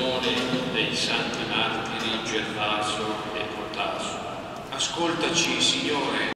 intercessione dei santi martiri Gervaso e Protaso. Ascoltaci, Signore,